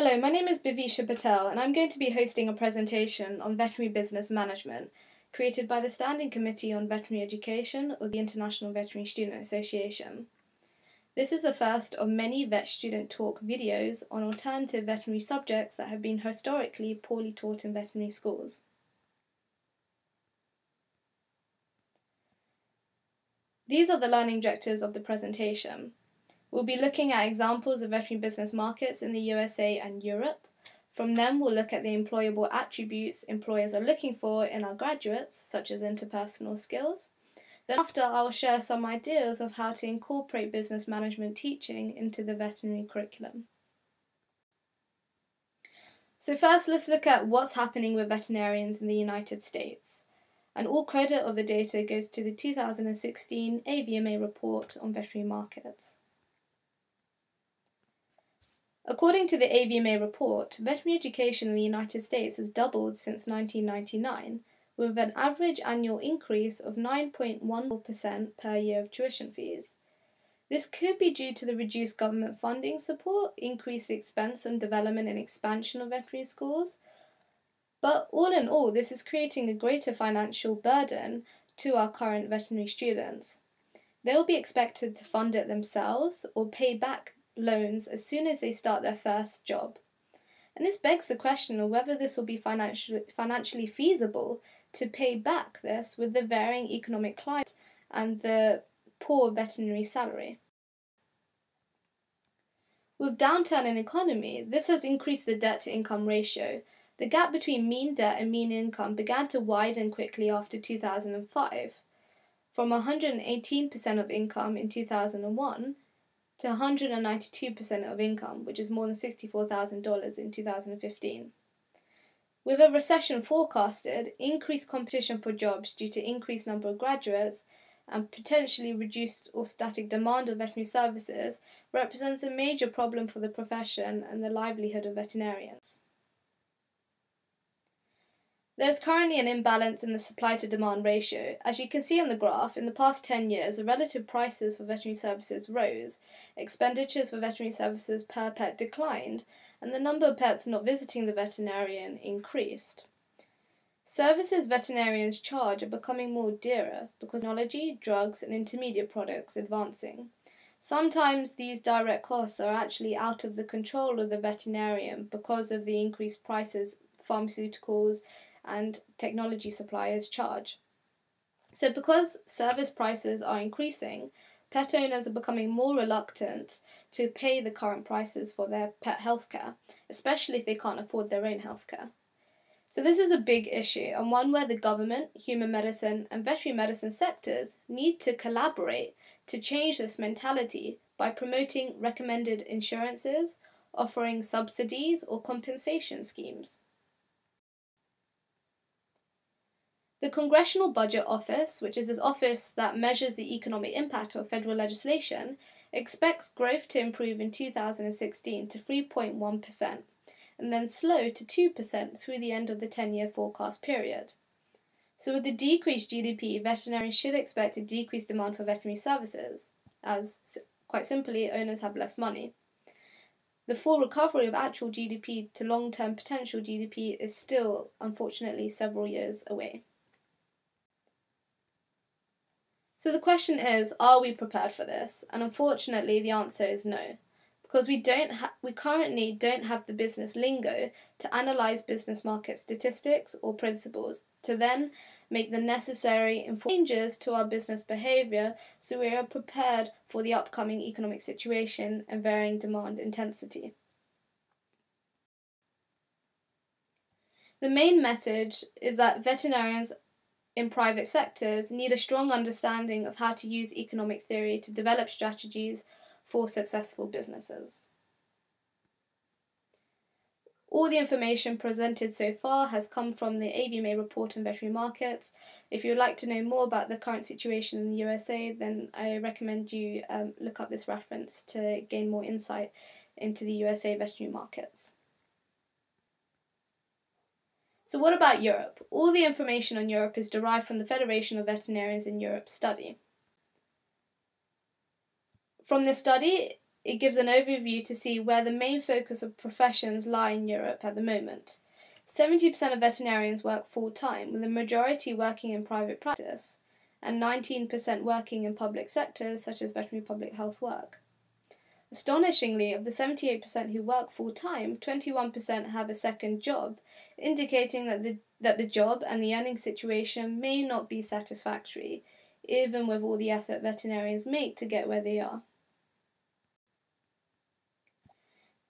Hello, my name is Bhavisha Patel, and I'm going to be hosting a presentation on veterinary business management created by the Standing Committee on Veterinary Education or the International Veterinary Student Association. This is the first of many Vet Student Talk videos on alternative veterinary subjects that have been historically poorly taught in veterinary schools. These are the learning objectives of the presentation. We'll be looking at examples of veterinary business markets in the USA and Europe. From them, we'll look at the employable attributes employers are looking for in our graduates, such as interpersonal skills. Then, after, I'll share some ideas of how to incorporate business management teaching into the veterinary curriculum. So, first, let's look at what's happening with veterinarians in the United States. And all credit of the data goes to the 2016 AVMA report on veterinary markets. According to the AVMA report, veterinary education in the United States has doubled since 1999, with an average annual increase of 9.1% per year of tuition fees. This could be due to the reduced government funding support, increased expense on development and expansion of veterinary schools. But all in all, this is creating a greater financial burden to our current veterinary students. They will be expected to fund it themselves or pay back loans as soon as they start their first job. And this begs the question of whether this will be financially, financially feasible to pay back this with the varying economic climate and the poor veterinary salary. With downturn in economy, this has increased the debt to income ratio. The gap between mean debt and mean income began to widen quickly after 2005, from 118% of income in 2001 to 192% of income, which is more than $64,000 in 2015. With a recession forecasted, increased competition for jobs due to increased number of graduates and potentially reduced or static demand of veterinary services represents a major problem for the profession and the livelihood of veterinarians. There is currently an imbalance in the supply to demand ratio. As you can see on the graph, in the past 10 years, the relative prices for veterinary services rose, expenditures for veterinary services per pet declined, and the number of pets not visiting the veterinarian increased. Services veterinarians charge are becoming more dearer because technology, drugs, and intermediate products advancing. Sometimes these direct costs are actually out of the control of the veterinarian because of the increased prices pharmaceuticals and technology suppliers charge. So, because service prices are increasing, pet owners are becoming more reluctant to pay the current prices for their pet healthcare, especially if they can't afford their own healthcare. So, this is a big issue and one where the government, human medicine, and veterinary medicine sectors need to collaborate to change this mentality by promoting recommended insurances, offering subsidies, or compensation schemes. The Congressional Budget Office, which is an office that measures the economic impact of federal legislation, expects growth to improve in 2016 to 3.1% and then slow to 2% through the end of the 10 year forecast period. So, with the decreased GDP, veterinarians should expect a decreased demand for veterinary services, as quite simply, owners have less money. The full recovery of actual GDP to long term potential GDP is still, unfortunately, several years away. So the question is, are we prepared for this? And unfortunately, the answer is no. Because we don't ha- we currently don't have the business lingo to analyze business market statistics or principles to then make the necessary changes to our business behavior so we are prepared for the upcoming economic situation and varying demand intensity. The main message is that veterinarians in private sectors need a strong understanding of how to use economic theory to develop strategies for successful businesses. All the information presented so far has come from the AVMA report on veterinary markets. If you would like to know more about the current situation in the USA, then I recommend you um, look up this reference to gain more insight into the USA veterinary markets. So, what about Europe? All the information on Europe is derived from the Federation of Veterinarians in Europe study. From this study, it gives an overview to see where the main focus of professions lie in Europe at the moment. 70% of veterinarians work full time, with the majority working in private practice, and 19% working in public sectors such as veterinary public health work. Astonishingly, of the 78% who work full time, 21% have a second job, indicating that the, that the job and the earning situation may not be satisfactory, even with all the effort veterinarians make to get where they are.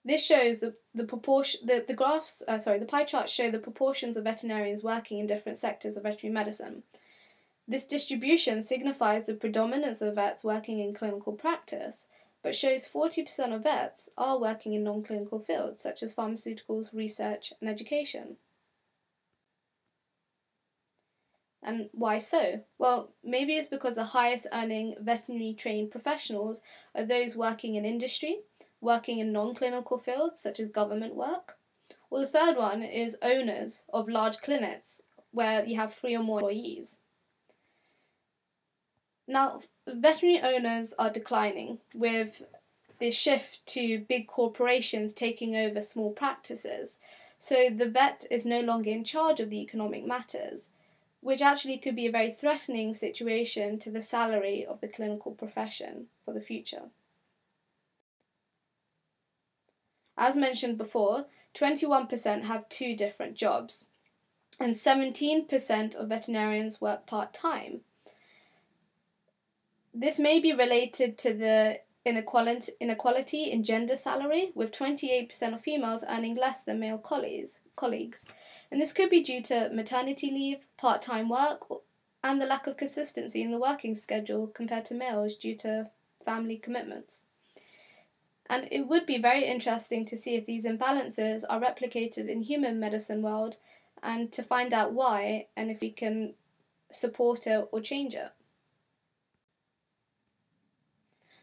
This shows the, the proportion the, the graphs uh, sorry the pie charts show the proportions of veterinarians working in different sectors of veterinary medicine. This distribution signifies the predominance of vets working in clinical practice, but shows 40% of vets are working in non clinical fields such as pharmaceuticals, research, and education. And why so? Well, maybe it's because the highest earning veterinary trained professionals are those working in industry, working in non clinical fields such as government work. Or the third one is owners of large clinics where you have three or more employees. Now, veterinary owners are declining with the shift to big corporations taking over small practices. So the vet is no longer in charge of the economic matters, which actually could be a very threatening situation to the salary of the clinical profession for the future. As mentioned before, 21% have two different jobs, and 17% of veterinarians work part time. This may be related to the inequality, inequality in gender salary, with 28% of females earning less than male colleagues, colleagues. And this could be due to maternity leave, part time work, and the lack of consistency in the working schedule compared to males due to family commitments. And it would be very interesting to see if these imbalances are replicated in human medicine world and to find out why and if we can support it or change it.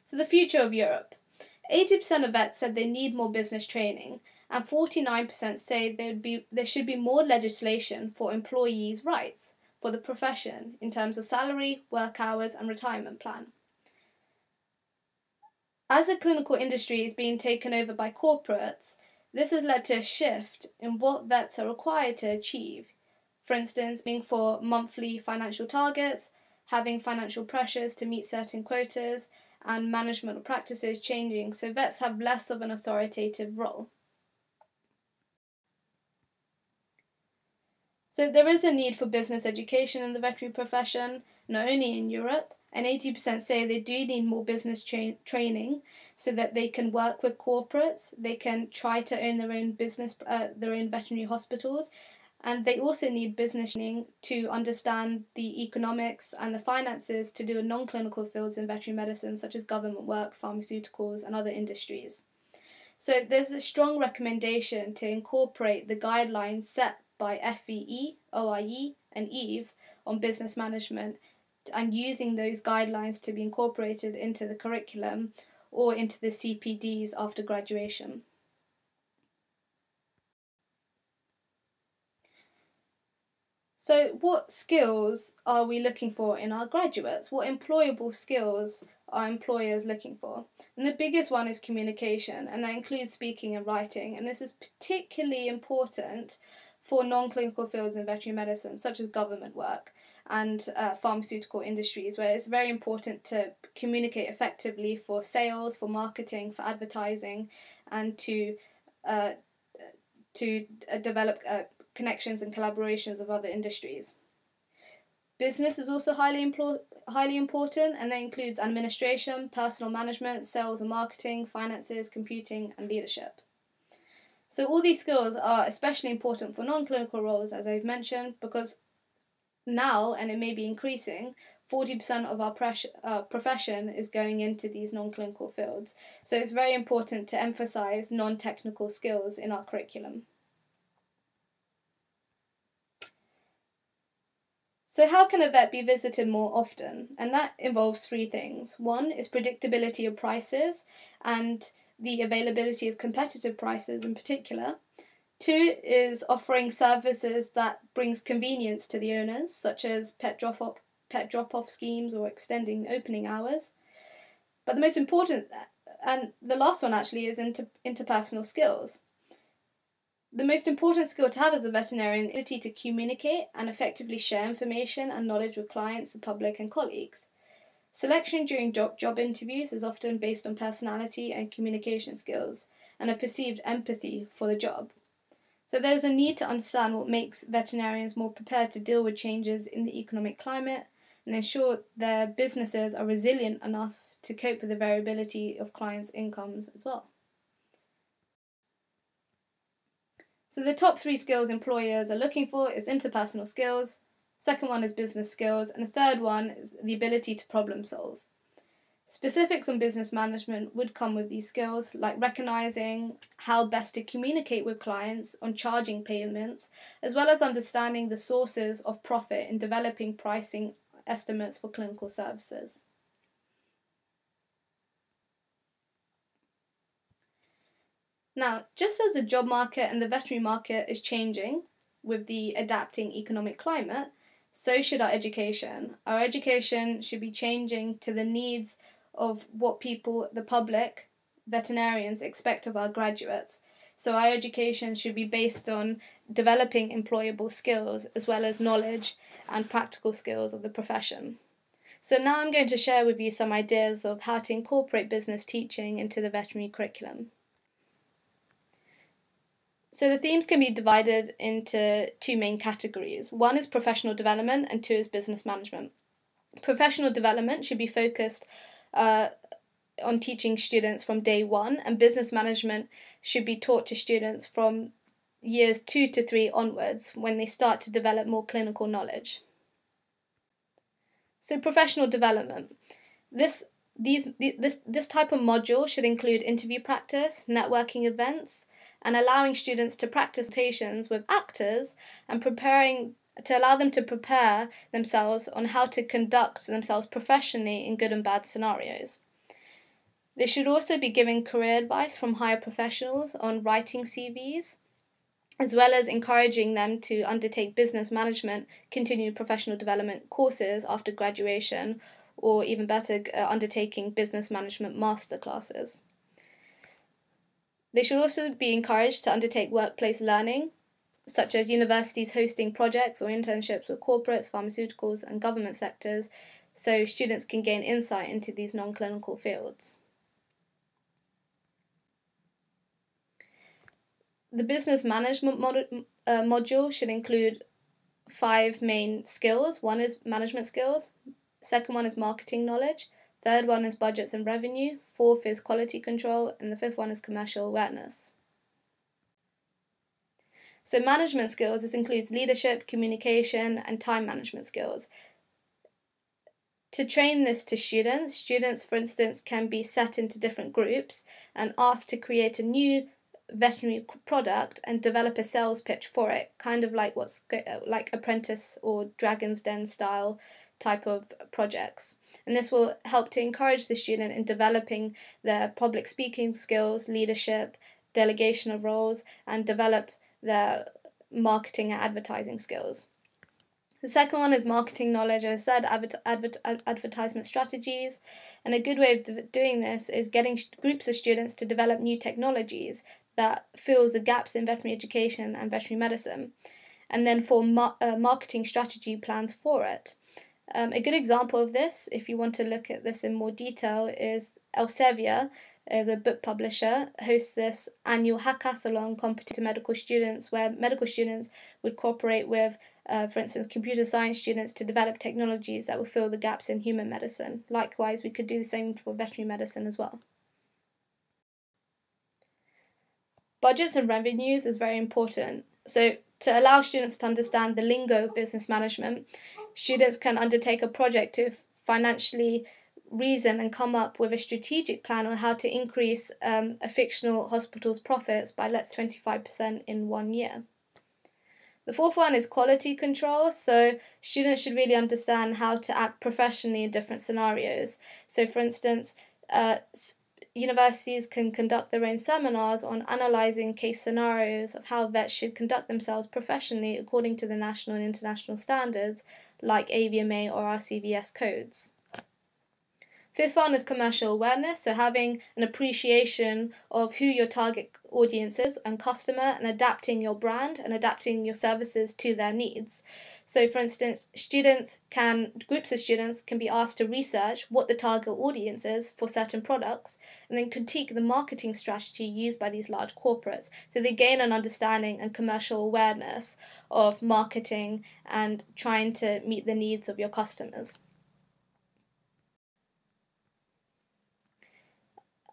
So, the future of Europe. 80% of vets said they need more business training, and 49% say there, would be, there should be more legislation for employees' rights for the profession in terms of salary, work hours, and retirement plan. As the clinical industry is being taken over by corporates, this has led to a shift in what vets are required to achieve. For instance, being for monthly financial targets, having financial pressures to meet certain quotas, and management practices changing, so vets have less of an authoritative role. So there is a need for business education in the veterinary profession, not only in Europe, and 80% say they do need more business tra- training so that they can work with corporates, they can try to own their own business, uh, their own veterinary hospitals, and they also need business training to understand the economics and the finances to do a non clinical fields in veterinary medicine, such as government work, pharmaceuticals, and other industries. So, there's a strong recommendation to incorporate the guidelines set by FVE, OIE, and EVE on business management and using those guidelines to be incorporated into the curriculum or into the CPDs after graduation. So, what skills are we looking for in our graduates? What employable skills are employers looking for? And the biggest one is communication, and that includes speaking and writing. And this is particularly important for non clinical fields in veterinary medicine, such as government work and uh, pharmaceutical industries, where it's very important to communicate effectively for sales, for marketing, for advertising, and to uh, to uh, develop uh, connections and collaborations of other industries. Business is also highly, impl- highly important and that includes administration, personal management, sales and marketing, finances, computing, and leadership. So, all these skills are especially important for non clinical roles, as I've mentioned, because now, and it may be increasing, 40% of our pres- uh, profession is going into these non clinical fields. So, it's very important to emphasize non technical skills in our curriculum. So, how can a vet be visited more often? And that involves three things. One is predictability of prices and the availability of competitive prices in particular. Two is offering services that brings convenience to the owners, such as pet drop off pet drop off schemes or extending opening hours. But the most important and the last one actually is inter- interpersonal skills. The most important skill to have as a veterinarian is the ability to communicate and effectively share information and knowledge with clients, the public, and colleagues. Selection during job, job interviews is often based on personality and communication skills and a perceived empathy for the job. So there's a need to understand what makes veterinarians more prepared to deal with changes in the economic climate and ensure their businesses are resilient enough to cope with the variability of clients' incomes as well. So the top three skills employers are looking for is interpersonal skills, second one is business skills, and the third one is the ability to problem solve. Specifics on business management would come with these skills, like recognizing how best to communicate with clients on charging payments, as well as understanding the sources of profit in developing pricing estimates for clinical services. Now, just as the job market and the veterinary market is changing with the adapting economic climate, so should our education. Our education should be changing to the needs of what people, the public, veterinarians, expect of our graduates. So, our education should be based on developing employable skills as well as knowledge and practical skills of the profession. So, now I'm going to share with you some ideas of how to incorporate business teaching into the veterinary curriculum. So the themes can be divided into two main categories. One is professional development and two is business management. Professional development should be focused uh, on teaching students from day one, and business management should be taught to students from years two to three onwards when they start to develop more clinical knowledge. So professional development. This these this this type of module should include interview practice, networking events, and allowing students to practice presentations with actors and preparing to allow them to prepare themselves on how to conduct themselves professionally in good and bad scenarios. They should also be giving career advice from higher professionals on writing CVs, as well as encouraging them to undertake business management, continued professional development courses after graduation, or even better, uh, undertaking business management master classes. They should also be encouraged to undertake workplace learning, such as universities hosting projects or internships with corporates, pharmaceuticals, and government sectors, so students can gain insight into these non clinical fields. The business management mod- uh, module should include five main skills. One is management skills, second one is marketing knowledge, Third one is budgets and revenue. Fourth is quality control. And the fifth one is commercial awareness. So, management skills this includes leadership, communication, and time management skills. To train this to students, students, for instance, can be set into different groups and asked to create a new veterinary product and develop a sales pitch for it, kind of like what's uh, like Apprentice or Dragon's Den style type of projects. And this will help to encourage the student in developing their public speaking skills, leadership, delegation of roles, and develop their marketing and advertising skills. The second one is marketing knowledge, as I said, adver- adver- advertisement strategies. And a good way of doing this is getting groups of students to develop new technologies that fills the gaps in veterinary education and veterinary medicine, and then form mar- uh, marketing strategy plans for it. Um, a good example of this, if you want to look at this in more detail, is Elsevier, as a book publisher, hosts this annual hackathon competition to medical students where medical students would cooperate with, uh, for instance, computer science students to develop technologies that will fill the gaps in human medicine. Likewise, we could do the same for veterinary medicine as well. Budgets and revenues is very important. So, to allow students to understand the lingo of business management, students can undertake a project to financially reason and come up with a strategic plan on how to increase um, a fictional hospital's profits by let's 25% in one year. The fourth one is quality control. So, students should really understand how to act professionally in different scenarios. So, for instance, uh, universities can conduct their own seminars on analysing case scenarios of how vets should conduct themselves professionally according to the national and international standards like AVMA or RCVS codes. Fifth one is commercial awareness, so having an appreciation of who your target audience is and customer and adapting your brand and adapting your services to their needs. So, for instance, students can, groups of students can be asked to research what the target audience is for certain products and then critique the marketing strategy used by these large corporates. So, they gain an understanding and commercial awareness of marketing and trying to meet the needs of your customers.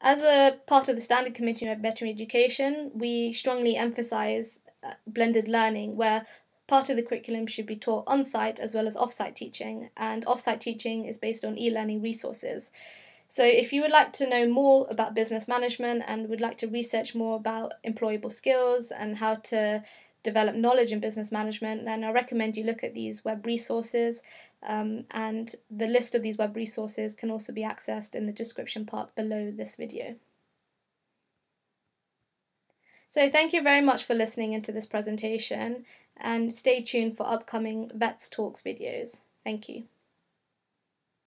As a part of the Standing Committee of Veterinary Education, we strongly emphasise uh, blended learning where part of the curriculum should be taught on site as well as off site teaching, and off site teaching is based on e learning resources. So, if you would like to know more about business management and would like to research more about employable skills and how to develop knowledge in business management, then I recommend you look at these web resources. Um, and the list of these web resources can also be accessed in the description part below this video. So thank you very much for listening into this presentation and stay tuned for upcoming Vets Talks videos. Thank you.